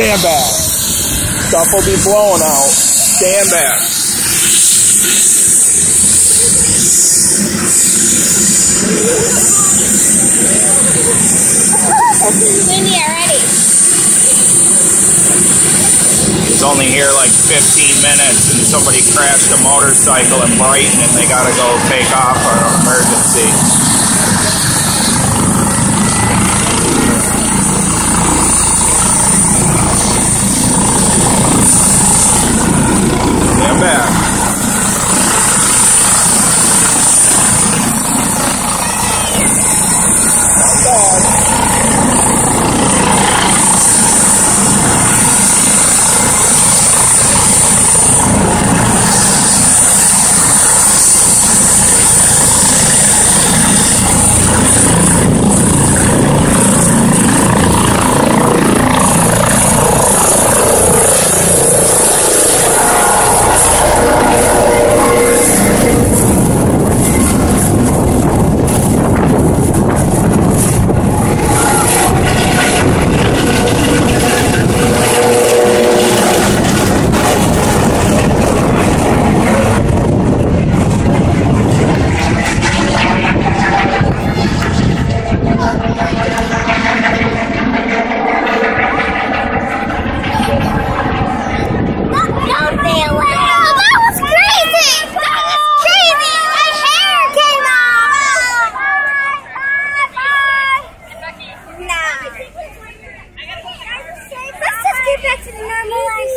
Stand back. Stuff will be blown out. Stand back. Windy already. He's only here like 15 minutes and somebody crashed a motorcycle in Brighton and they gotta go take off for an emergency. Nah.